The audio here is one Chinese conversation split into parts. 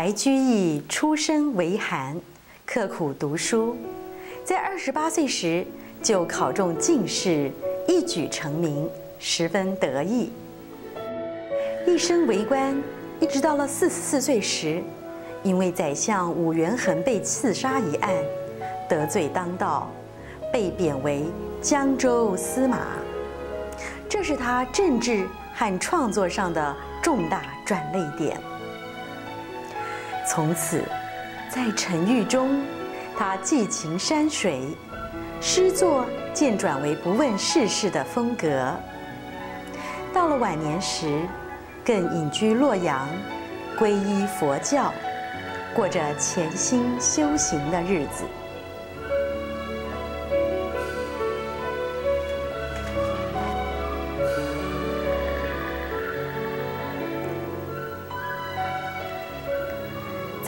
白居易出身为寒，刻苦读书，在二十八岁时就考中进士，一举成名，十分得意。一生为官，一直到了四十四岁时，因为宰相武元衡被刺杀一案，得罪当道，被贬为江州司马。这是他政治和创作上的重大转捩点。从此，在沉郁中，他寄情山水，诗作渐转为不问世事的风格。到了晚年时，更隐居洛阳，皈依佛教，过着潜心修行的日子。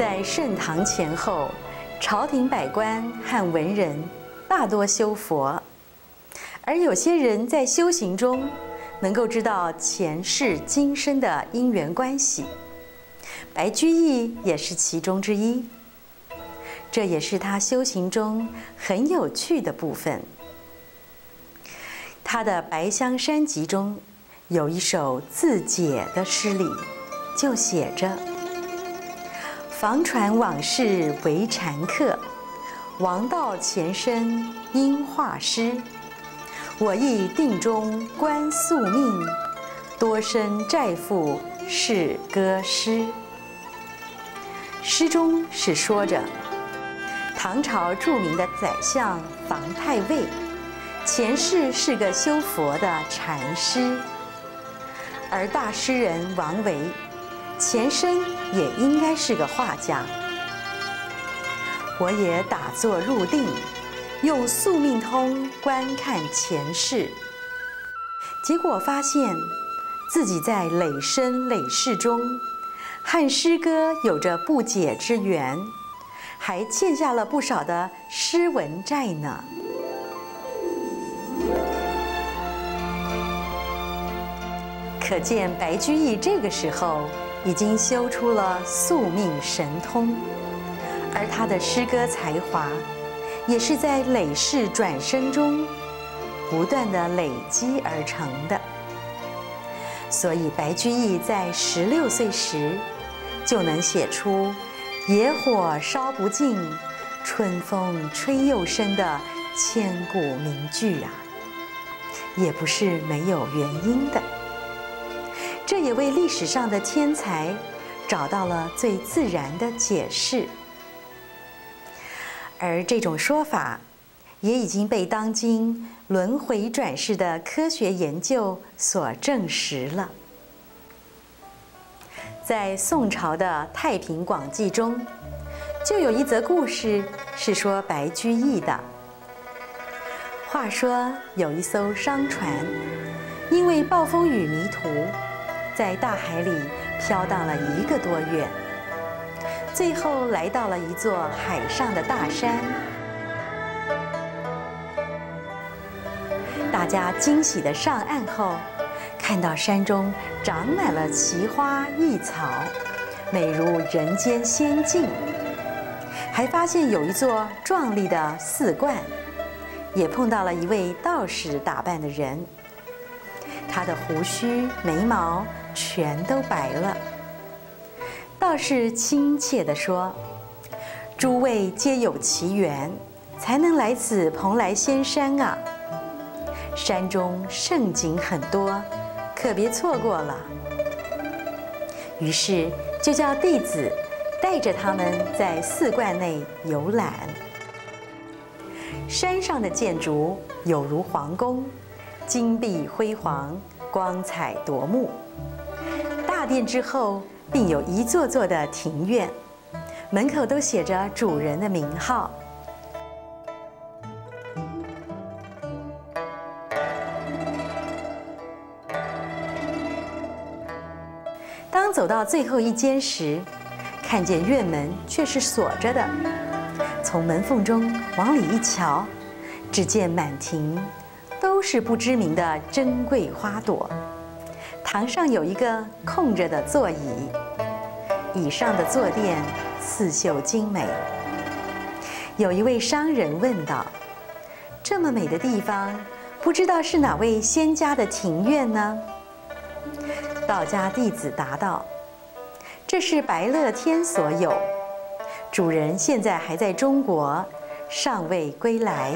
在盛唐前后，朝廷百官和文人大多修佛，而有些人在修行中能够知道前世今生的因缘关系。白居易也是其中之一，这也是他修行中很有趣的部分。他的《白香山集》中有一首自解的诗里，就写着。房传往事为禅客，王道前身应画师。我亦定中观宿命，多生债负是歌诗。诗中是说着唐朝著名的宰相房太尉，前世是个修佛的禅师，而大诗人王维。前身也应该是个画家，我也打坐入定，用宿命通观看前世，结果发现自己在累生累世中，和诗歌有着不解之缘，还欠下了不少的诗文债呢。可见白居易这个时候。已经修出了宿命神通，而他的诗歌才华，也是在累世转生中不断的累积而成的。所以白居易在十六岁时就能写出“野火烧不尽，春风吹又生”的千古名句啊，也不是没有原因的。这也为历史上的天才找到了最自然的解释，而这种说法也已经被当今轮回转世的科学研究所证实了。在宋朝的《太平广记》中，就有一则故事是说白居易的。话说有一艘商船，因为暴风雨迷途。在大海里飘荡了一个多月，最后来到了一座海上的大山。大家惊喜的上岸后，看到山中长满了奇花异草，美如人间仙境。还发现有一座壮丽的寺观，也碰到了一位道士打扮的人，他的胡须眉毛。全都白了。道士亲切地说：“诸位皆有其缘，才能来此蓬莱仙山啊。山中胜景很多，可别错过了。”于是就叫弟子带着他们在寺观内游览。山上的建筑有如皇宫，金碧辉煌，光彩夺目。大殿之后，并有一座座的庭院，门口都写着主人的名号。当走到最后一间时，看见院门却是锁着的。从门缝中往里一瞧，只见满庭都是不知名的珍贵花朵。堂上有一个空着的座椅，椅上的坐垫刺绣精美。有一位商人问道：“这么美的地方，不知道是哪位仙家的庭院呢？”道家弟子答道：“这是白乐天所有，主人现在还在中国，尚未归来。”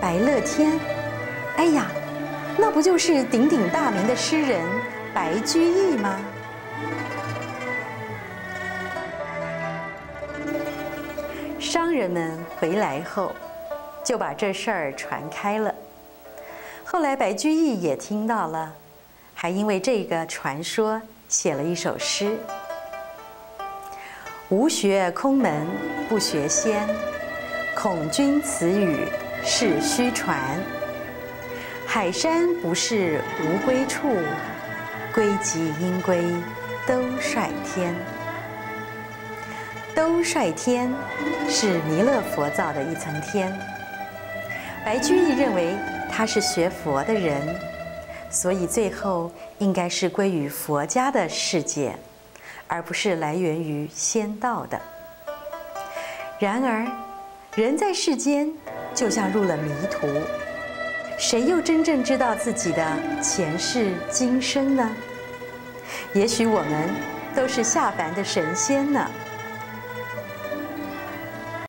白乐天，哎呀，那不就是鼎鼎大名的诗人白居易吗？商人们回来后，就把这事儿传开了。后来白居易也听到了，还因为这个传说写了一首诗：“吾学空门不学仙，恐君此语是虚传。海山不是无归处，归即应归兜率天。”兜率天是弥勒佛造的一层天。白居易认为他是学佛的人，所以最后应该是归于佛家的世界，而不是来源于仙道的。然而，人在世间就像入了迷途，谁又真正知道自己的前世今生呢？也许我们都是下凡的神仙呢。